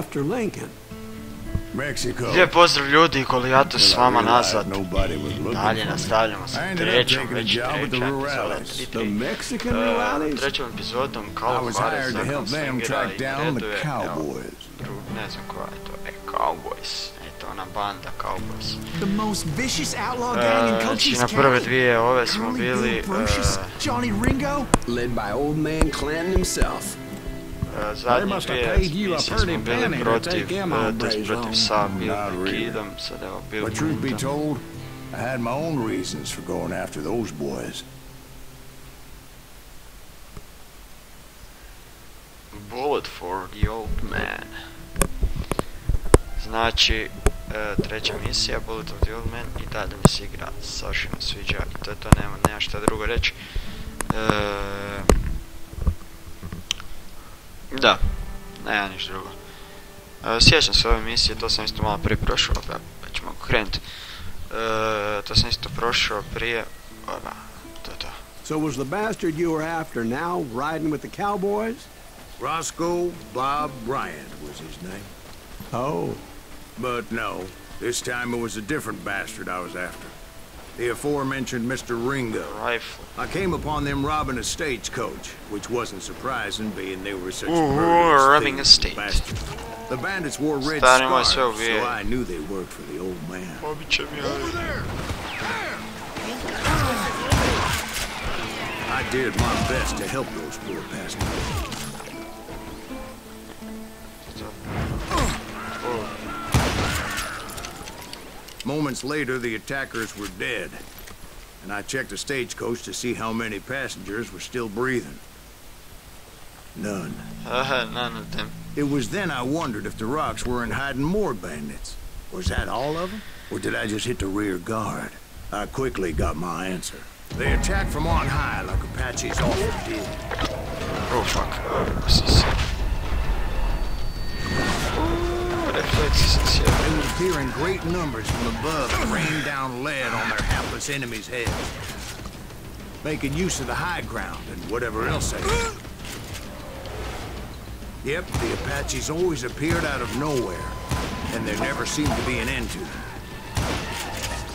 after Lincoln. Mexico. Lijep pozdrav ljudi, Golijato s vama nazad. i dalje nastavljamo sa trećom, već treća epizoda, tri, tri, e, trećom epizodom kao Juarez nakon Slingera i reduje, evo, drugi, ne znam koja je to, e, Cowboys, eto ona banda Cowboys. Uh, znači na prve dvije ove smo bili, e, Johnny Ringo, led by old man Clan himself. Uh, Brocius, e, Johnny Ringo. Led by old man Clanton himself. e, zadnje must have dvije paid you a pretty smo bili protiv, to hombres jest protiv on. sa Bill Not really. Kidom, sad evo Bill But truth be told, I had my own reasons for going after those boys. Bullet for the old man. Znači, treća misija, Bullet of the old man i dalje mi se igra savršeno sviđa i to je to, nema, nema šta drugo reći. E, da, nema ništa drugo. E, sjećam se ove misije, to sam isto malo prije prošao, pa, pa ćemo krenuti. E, to sam isto prošao prije, oba, to to. So was the bastard you were after now riding with the cowboys? Roscoe Bob Bryant was his name. Oh, But no, this time it was a different bastard I was after. The aforementioned Mr. Ringo. Rifle. I came upon them robbing a stagecoach, which wasn't surprising, being they were such Ooh, murderous robbing a thieves, stage. bastards. The bandits wore red Stari moj scarves, sve so ubijaju. I knew they worked for the old man. Pobit će mi. I did my best to help those poor passengers. Moments later, the attackers were dead, and I checked the stagecoach to see how many passengers were still breathing. None. Aha, none of them. It was then I wondered if the rocks weren't hiding more bandits. Was that all of them? Or did I just hit the rear guard? I quickly got my answer. They attacked from on high like Apaches often did. Oh fuck. This is... Ooh, refleksi sam sjeo. They would appear in great numbers from above and rain down lead on their hapless enemies' heads. Making use of the high ground and whatever else they had. Yep, the Apaches always appeared out of nowhere, and there never seemed to be an end to them.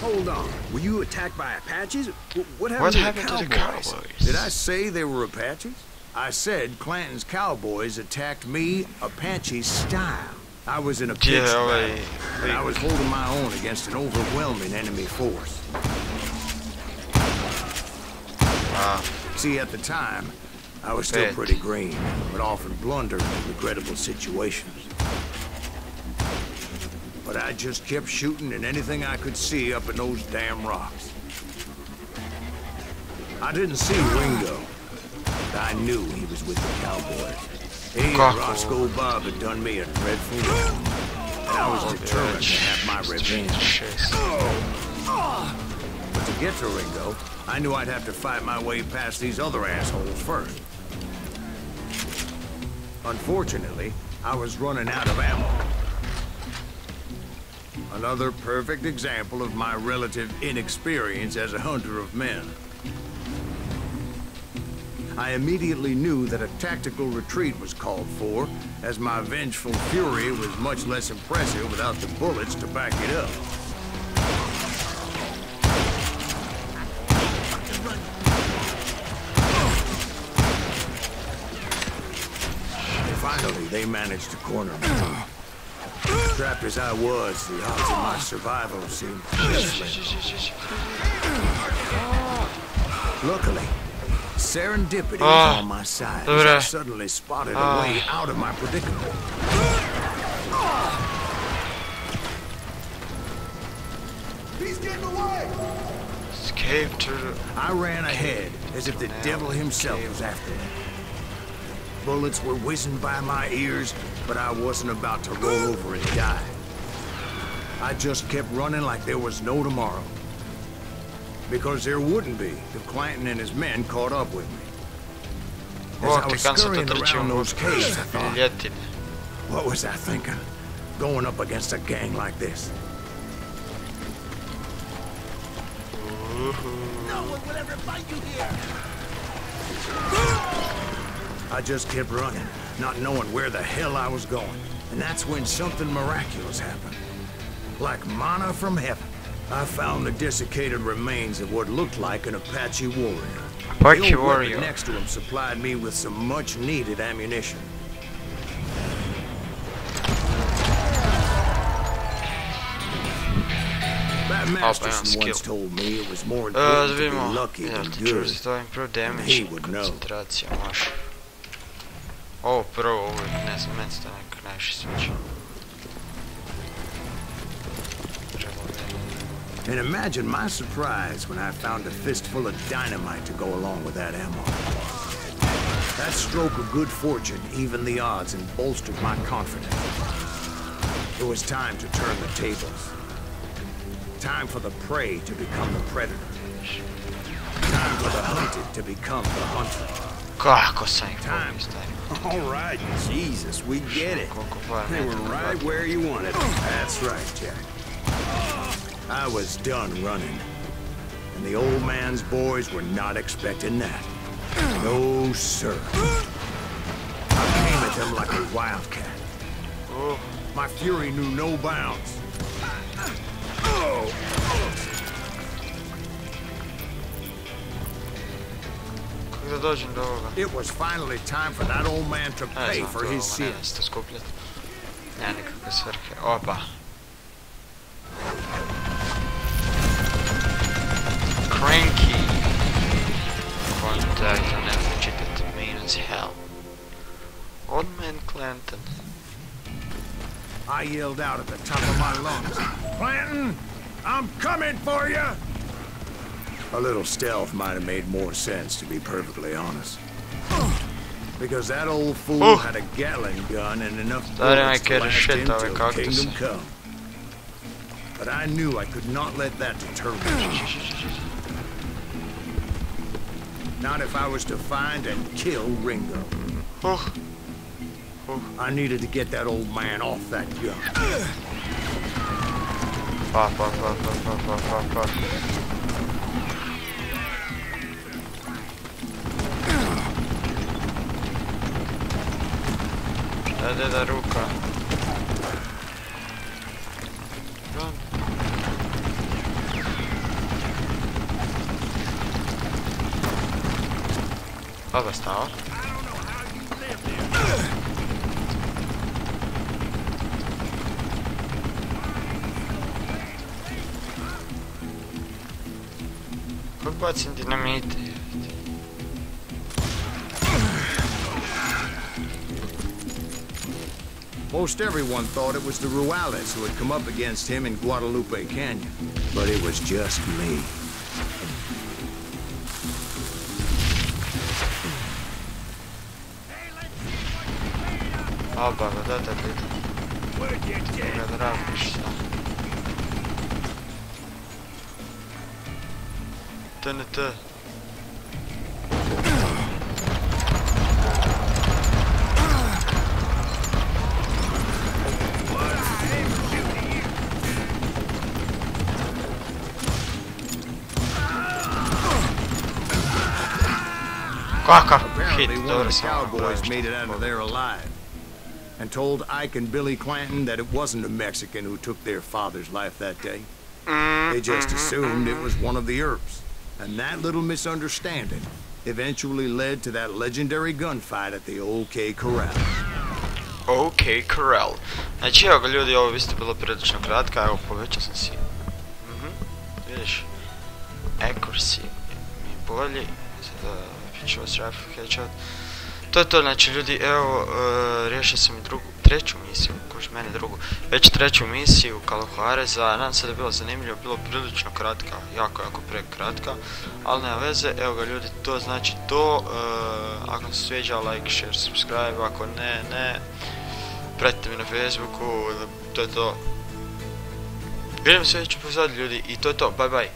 hold on. Were you attacked by Apaches? What happened, What to, happened the to the? Cowboys? Did I say they were Apaches? I said Clanton's cowboys attacked me Apache style. I was in a pitched ovaj... battle, and I was holding my own against an overwhelming enemy force. Ah, See, at the time, I was still Bet. pretty green, but often blunder in regrettable situations. But I just kept shooting at anything I could see up in those damn rocks. I didn't see Ringo, but I knew he was with the cowboys. He and Roscoe Bob had done me a dreadful wrong, and I was determined to have my revenge. But to get to Ringo, I knew I'd have to fight my way past these other assholes first. Unfortunately, I was running out of ammo. Another perfect example of my relative inexperience as a hunter of men. I immediately knew that a tactical retreat was called for, as my vengeful fury was much less impressive without the bullets to back it up. Finally, they managed to corner me. Trapped as I was, the odds of my survival seemed slim. Luckily, serendipity was on my side as dobre. I suddenly spotted a Ah. way out of my predicament. He's getting away! Escape to the... I ran ahead as if the devil himself was after me. Bullets were whizzing by my ears, but I wasn't about to roll over and die. I just kept running like there was no tomorrow. Because there wouldn't be if Clanton and his men caught up with me. As O, I was klikancem to scurrying around those caves, I thought, what was I thinking? Going up against a gang like this? No one will ever find you here. I just kept running, not knowing where the hell I was going. And that's when something miraculous happened. Like mana from heaven. I found the desiccated remains of what looked like an Apache warrior. Apache the old weapon warrior. next to him supplied me with some much needed ammunition. Bat Masterson once told me it was more da important to be lucky idemo than good. prvo damage, He would know. može. Ovo prvo, ovo je, ne znam, meni se to nekako najviše sviđa. And imagine my surprise when I found a fistful of dynamite to go along with that ammo. That stroke of good fortune evened the odds and bolstered my confidence. It was time to turn the tables. Time for the prey to become the predator. Time for the hunted to become the hunter. Kako sam ih Time. All right, Jesus, we get it. They were right where you wanted them. That's right, Jack. I was done running. And the old man's boys were not expecting that. No, sir. I came at them like a wildcat. Uh, My fury knew no bounds. kako da dođem do ovoga? It was finally time for that old man to pay for his sins. se to skupljati. Nema nikakve svrhe. Opa. Cranky. Contact, ne znam čitati. Mean as hell. Old man Clanton. I yelled out at the top of my lungs, Clanton, I'm coming for you! A little stealth might have made more sense, to be perfectly honest. Because that old fool Oh. had a Gatling gun and enough bullets to last shit him till kingdom come. But I knew I could not let that deter me. Not if I was to find and kill Ringo. Uh, I needed to get that old man off that gun. Šta je deda ruka? Baba stao. Kako bacim dinamite? Most everyone thought it was the Rurales who had come up against him in Guadalupe Canyon. But it was just me. Oba ga, da, da, da. Ga da radiš šta. TNT. Kakav hit, Apparently, one of the cowboys made it out of there alive. And told Ike and Billy Clanton that it wasn't a Mexican who took their father's life that day. They just assumed it was one of the Earps. And that little misunderstanding eventually led to that legendary gunfight at the OK Corral. Ok, Corral. Znači, evo ga ljudi, ovo isto bilo prilično kratka, evo povećao sam si. Mhm, vidiš, accuracy mi bolji, sada ću vas headshot. To je to, znači ljudi, evo, uh, riješio sam i drugu, treću misiju, koš mene drugu, već treću misiju Kalahoreza, nadam se da je bilo zanimljivo, bilo prilično kratka, jako, jako prekratka, ali nema veze, evo ga ljudi, to znači to, uh, ako se sviđa, like, share, subscribe, ako ne, ne, pratite me na Facebooku, to je to. Vidimo se u sljedećem epizodu ljudi i to je to, bye bye.